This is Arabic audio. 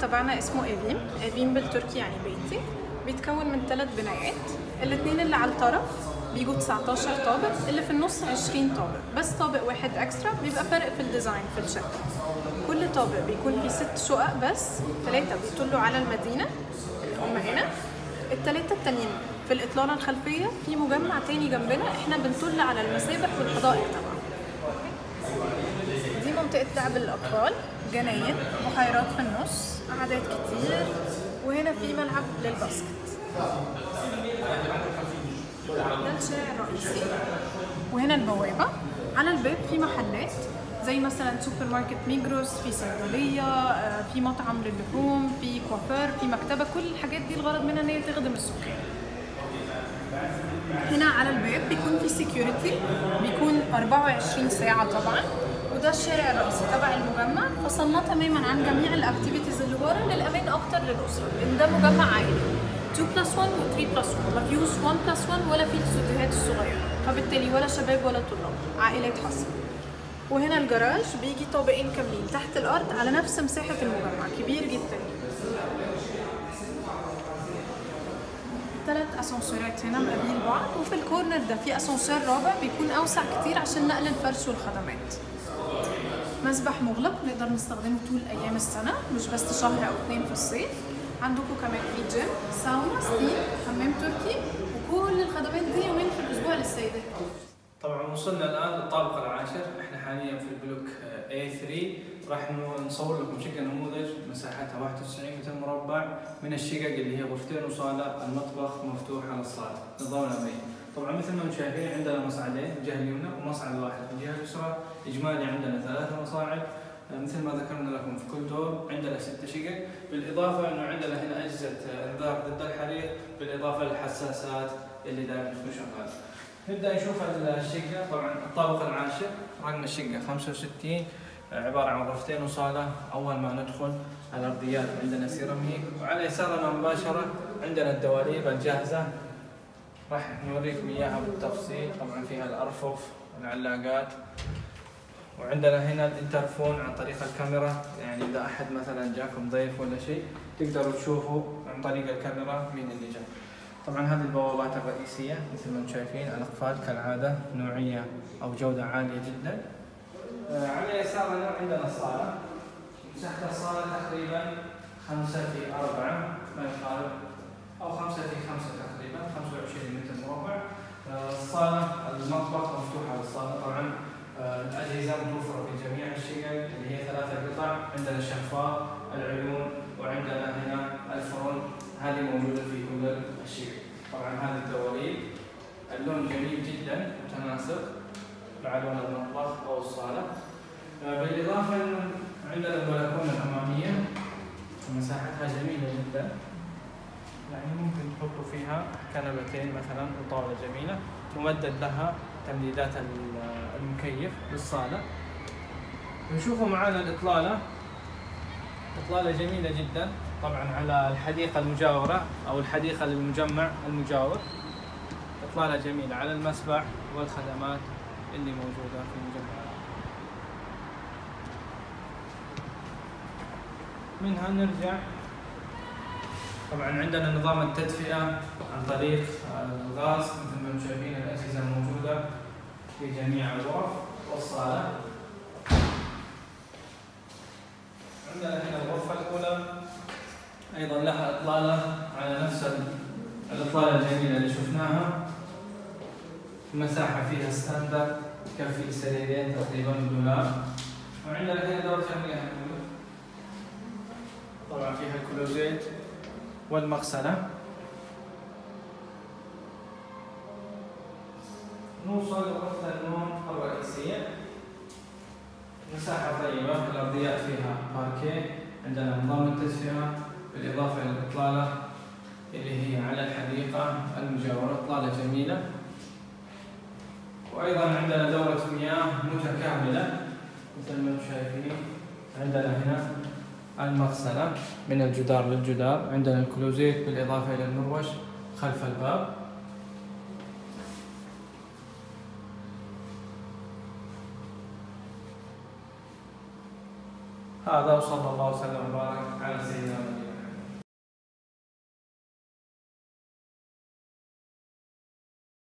تبعنا اسمه Evim. Evim بالتركي يعني بيتي. بيتكون من ثلاث بنايات. الاثنين اللي على الطرف بيجوا 19 طابق اللي في النص 20 طابق. بس طابق واحد extra بيبقى فرق في ال design في الشكل. كل طابق بيكون فيه ست شقق بس ثلاثة بيطلوا على المدينة اللي هم هنا. الثلاثة التانيين في الإطلالة الخلفية في مجمع تاني جنبنا إحنا بنطل على المسابح والحدائق طبعا. دي منطقة لعب الأطفال. جناين بحيرات في النص. قعدات كتير وهنا في ملعب لل basket. ده الشارع الرئيسي. وهنا البوابة. على الباب في محلات زي مثلا سوبر ماركت Migros في صيدلية آه، في مطعم للحوم في كوافير في مكتبة. كل الحاجات دي الغرض منها إن هي تخدم السكان هنا على الباب بيكون في security بيكون 24 ساعة طبعا. وده الشارع الرئيسي تبع المجمع فصلناه تماما عن جميع ال activities ورا للأمان أكتر للأسرة لأن ده مجمع عائلي. 2 plus 1 و 3 plus 1 ما فيهوش 1 plus 1 ولا فيه الاستوديوهات الصغيرة. فبالتالي ولا شباب ولا طلاب. عائلات حصل وهنا الجراج بيجي طابقين كاملين. تحت الأرض على نفس مساحة المجمع. كبير جدا. ثلاث أسانسيرات هنا مقابلين بعض. وفي ال corner ده في أسانسير رابع بيكون أوسع كتير عشان نقل الفرش والخدمات. مسبح مغلق نقدر نستخدمه طول أيام السنة مش بس شهر أو اتنين في الصيف. عندكم كمان في جيم ساونا steam حمام تركي وكل الخدمات دي يومين في الأسبوع للسيدات طبعا وصلنا الآن للطابق العاشر. إحنا حاليا في ال block A3 راح نصور لكم شقه نموذج مساحتها 91 متر مربع من الشقق اللي هي غرفتين وصالة المطبخ مفتوح على الصالة نظام الامريكي طبعا مثل ما أنتم شايفين عندنا مصعدين الجهه اليمنى ومصعد واحد. في الجهه اليسرى إجمالي عندنا ثلاثة مصاعد. آه، مثل ما ذكرنا لكم في كل دور عندنا ست شقق. بالإضافة إنه عندنا هنا أجهزة آه، إنذار ضد الحريق. بالإضافة للحساسات اللي دائما تكون شغاله نبدأ نشوف الشقة. طبعا الطابق العاشر رقم الشقة 65 عبارة عن غرفتين وصالة. أول ما ندخل الأرضيات عندنا سيراميك وعلى يسارنا مباشرة عندنا الدواليب الجاهزة. راح نوريكم إياها بالتفصيل. طبعا فيها الأرفف والعلاقات وعندنا هنا الانترفون عن طريق الكاميرا. يعني إذا أحد مثلا جاكم ضيف ولا شيء تقدروا تشوفوا عن طريق الكاميرا مين اللي جاء طبعا هذه البوابات الرئيسية مثل ما أنتم شايفين الأقفال كالعادة نوعية أو جودة عالية جدا. آه، على يسارنا عندنا الصالة. مساحة الصالة تقريبا خمسة في أربعة ما يقارب أو خمسة في خمسة تقريبا 25 متر مربع. آه، الصالة المطبخ مفتوح على الصالة طبعا. آه، الأجهزة متوفرة في جميع الشقق اللي هي ثلاثة قطع. عندنا الشفاط العيون وعندنا هنا الفرن. هذه موجودة في كل الشقق طبعا هذه الدواليب اللون جميل جدا متناسق. مع لون المطبخ أو الصالة. بالإضافة إنه عندنا البلكونة الأمامية. مساحتها جميلة جدا. يعني ممكن تحطوا فيها كنبتين مثلا وطاولة جميلة. ممدد لها تمديدات ال- المكيف للصالة نشوفوا معانا الإطلالة. إطلالة جميلة جدا. طبعا على الحديقة المجاورة أو الحديقة للمجمع المجاور. إطلالة جميلة على المسبح والخدمات اللي موجودة في المجمع. منها نرجع. طبعا عندنا نظام التدفئة عن طريق الغاز مثل ما أنتم شايفين الأجهزة الموجودة في جميع الغرف والصالة. عندنا أيضا لها إطلالة على نفس ال- الإطلالة الجميلة اللي شفناها. مساحة فيها standard تكفي سريرين تقريبا دولاب. وعندنا هنا دورة المياه طبعا فيها ال closet والمغسلة. نوصل لغرفة النوم الرئيسية مساحة طيبة الأرضيات فيها باركيه عندنا نظام التدفئة. بالإضافة إلى الإطلالة اللي هي على الحديقة المجاورة إطلالة جميلة. وأيضا عندنا دورة مياه متكاملة مثل ما أنتم شايفين عندنا هنا المغسلة من الجدار للجدار. عندنا الكلوزيت بالإضافة إلى المروش خلف الباب. هذا وصلى الله وسلم وبارك على سيدنا محمد.